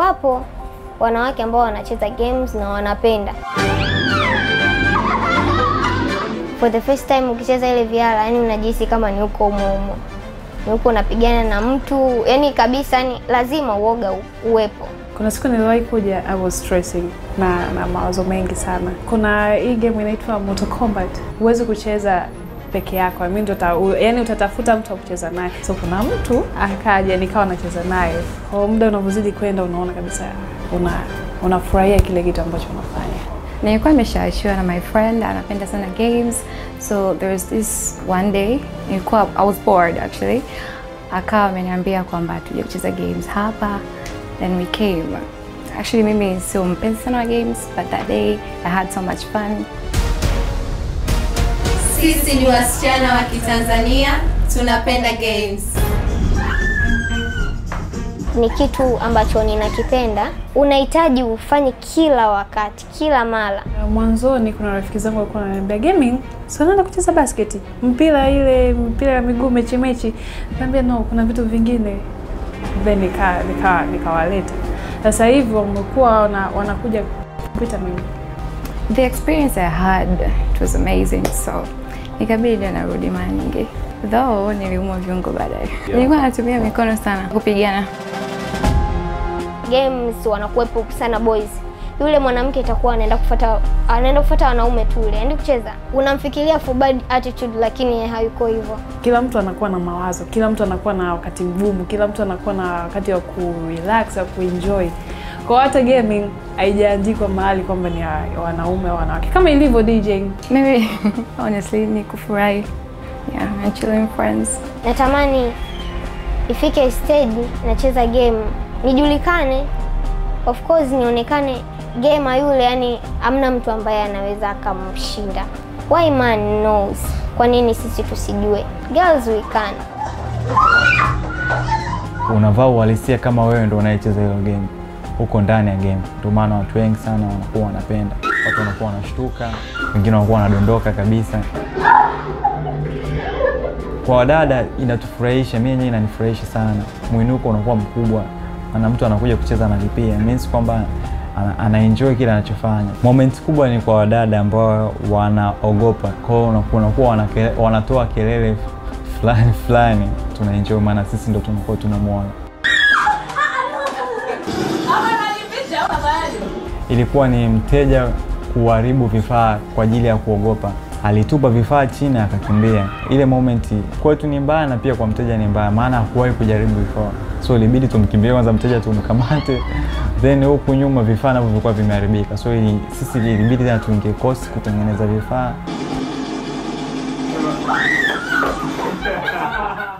Wapo wanawake ambao wanacheza games na wanapenda. For the first time ukicheza ile VR, yani unajihisi kama ni uko umo umo, ni uko unapigana na mtu, yani kabisa, yani lazima uoga uwepo. Kuna siku niliwahi kuja, I was stressing na, na mawazo mengi sana. Kuna hii game inaitwa Mortal Kombat, huwezi kucheza peke yako, mimi ndo yani utatafuta mtu wa kucheza naye. So kuna mtu akaja, nikawa nacheza naye. Kwa muda unavyozidi kwenda, unaona kabisa una unafurahia kile kitu ambacho unafanya. Nilikuwa nimeshawishiwa na my friend anapenda sana games, so there was this one day nilikuwa I was bored actually, akawa ameniambia kwamba tuje kucheza games hapa, then we came. Actually mimi sio mpenzi sana wa games, but that day I had so much fun. Sisi ni wasichana wa Kitanzania, tunapenda games. Ni kitu ambacho ninakipenda, unahitaji ufanye kila wakati, kila mara. Mwanzoni kuna rafiki zangu walikuwa wananiambia gaming, so naenda kucheza basketi, mpira ile mpira ya miguu mechi mechi. Nikamwambia no, kuna vitu vingine. Then nika nika nikawaleta. Sasa hivi wamekuwa wana, wanakuja kupita mimi. The experience I had it was amazing, so ikabidi narudi mara nyingi, though niliumwa viungo baadaye. Yeah. Nilikuwa natumia mikono sana kupigana. Games wanakuwepo sana boys. Yule mwanamke atakuwa anaenda kufuata anaenda kufuata wanaume tu, ile aende kucheza, unamfikiria for bad attitude, lakini hayuko hivyo. Kila mtu anakuwa na mawazo, kila mtu anakuwa na wakati mgumu, kila mtu anakuwa na wakati wa kurelax, wa kuenjoy. Kwa hata gaming haijaandikwa mahali kwamba ni wanaume au wanawake, kama ilivyo DJing. Mimi honestly ni kufurahi, yeah, and chilling friends. Natamani ifike stage nacheza game nijulikane, of course nionekane gamer yule, yani amna mtu ambaye anaweza akamshinda. Why man knows? Kwa nini sisi tusijue? Girls we can. unavaa uhalisia kama wewe ndo unayecheza hiyo game huko ndani ya game. Ndio maana watu wengi sana wanakuwa wanapenda, watu wanakuwa wanashtuka, wengine wanakuwa wanadondoka kabisa. Kwa wadada inatufurahisha, mimi yenyewe inanifurahisha sana, mwinuko unakuwa mkubwa, maana mtu anakuja kucheza analipia, means kwamba anaenjoy ana kile anachofanya. Moment kubwa ni kwa wadada ambao wanaogopa, kwa hiyo unakuwa wanatoa kelele fulani fulani, tunaenjoy maana sisi ndo tunakuwa tuna Ilikuwa ni mteja kuharibu vifaa kwa ajili ya kuogopa, alitupa vifaa chini akakimbia. Ile moment kwetu ni mbaya na pia kwa mteja ni mbaya, maana hakuwahi kujaribu vifaa, so ilibidi tumkimbie kwanza mteja tumkamate, then huku nyuma vifaa navyo vilikuwa vimeharibika, so ili, sisi ilibidi tena tuingie kosi kutengeneza vifaa